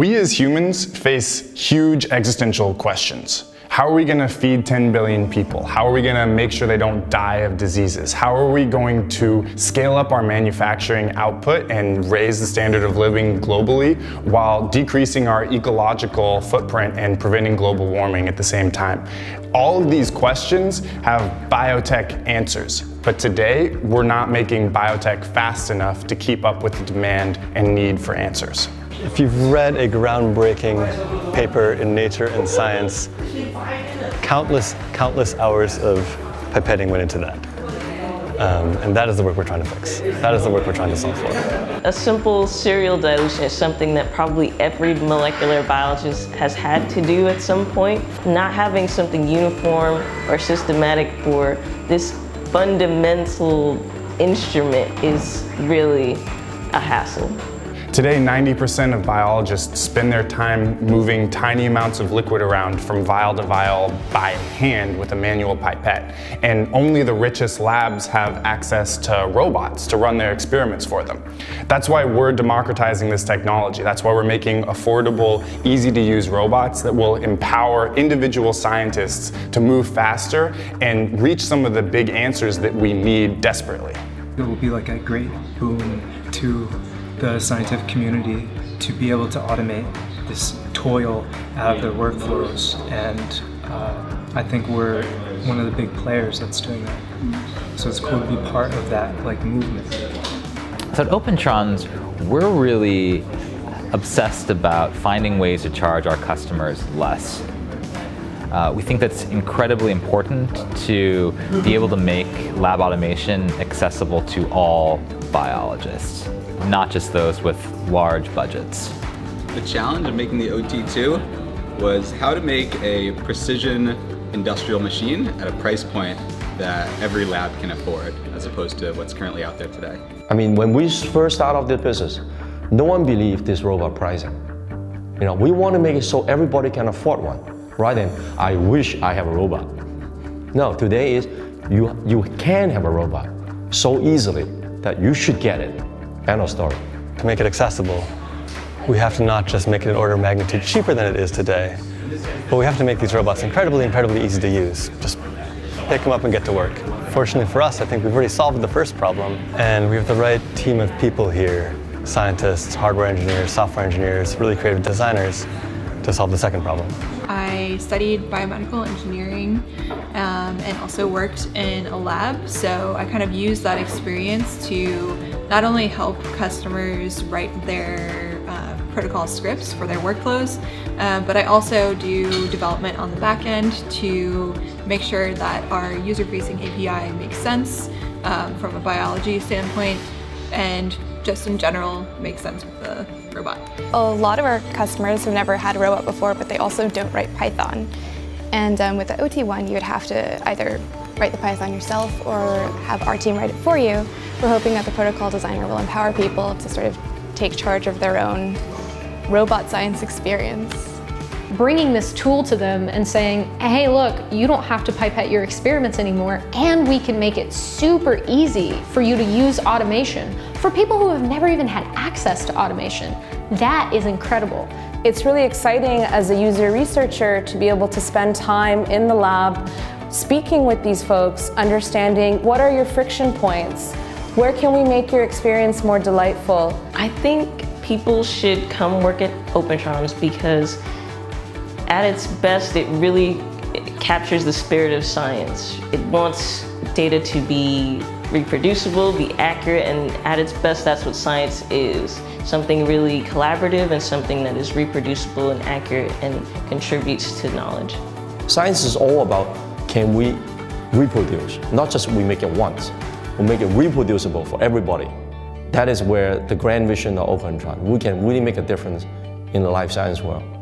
We as humans face huge existential questions. How are we going to feed 10 billion people? How are we going to make sure they don't die of diseases? How are we going to scale up our manufacturing output and raise the standard of living globally while decreasing our ecological footprint and preventing global warming at the same time? All of these questions have biotech answers, but today we're not making biotech fast enough to keep up with the demand and need for answers. If you've read a groundbreaking paper in Nature and Science, countless, countless hours of pipetting went into that. Um, and that is the work we're trying to fix. That is the work we're trying to solve for. A simple serial dilution is something that probably every molecular biologist has had to do at some point. Not having something uniform or systematic for this fundamental instrument is really a hassle. Today, 90% of biologists spend their time moving tiny amounts of liquid around from vial to vial by hand with a manual pipette. And only the richest labs have access to robots to run their experiments for them. That's why we're democratizing this technology. That's why we're making affordable, easy to use robots that will empower individual scientists to move faster and reach some of the big answers that we need desperately. It will be like a great boon to the scientific community to be able to automate this toil out of their workflows and uh, I think we're one of the big players that's doing that. So it's cool to be part of that like movement. So at Opentrons, we're really obsessed about finding ways to charge our customers less. Uh, we think that's incredibly important to be able to make lab automation accessible to all biologists not just those with large budgets. The challenge of making the OT2 was how to make a precision industrial machine at a price point that every lab can afford, as opposed to what's currently out there today. I mean, when we first started off this business, no one believed this robot pricing. You know, we want to make it so everybody can afford one, rather than I wish I have a robot. No, today is you, you can have a robot so easily that you should get it. End of story. To make it accessible, we have to not just make it an order of magnitude cheaper than it is today, but we have to make these robots incredibly, incredibly easy to use. Just pick them up and get to work. Fortunately for us, I think we've already solved the first problem, and we have the right team of people here, scientists, hardware engineers, software engineers, really creative designers, to solve the second problem. I studied biomedical engineering um, and also worked in a lab, so I kind of used that experience to not only help customers write their uh, protocol scripts for their workflows, uh, but I also do development on the back end to make sure that our user-facing API makes sense um, from a biology standpoint. And just in general makes sense with the robot. A lot of our customers have never had a robot before, but they also don't write Python. And um, with the OT one, you would have to either write the Python yourself or have our team write it for you. We're hoping that the protocol designer will empower people to sort of take charge of their own robot science experience. Bringing this tool to them and saying, hey look, you don't have to pipette your experiments anymore and we can make it super easy for you to use automation for people who have never even had access to automation. That is incredible. It's really exciting as a user researcher to be able to spend time in the lab speaking with these folks, understanding what are your friction points, where can we make your experience more delightful? I think people should come work at Opentrons because at its best it really captures the spirit of science. It wants data to be reproducible, be accurate, and at its best that's what science is. Something really collaborative and something that is reproducible and accurate and contributes to knowledge. Science is all about can we reproduce? Not just we make it once, we make it reproducible for everybody. That is where the grand vision of OpenTron, we can really make a difference in the life science world.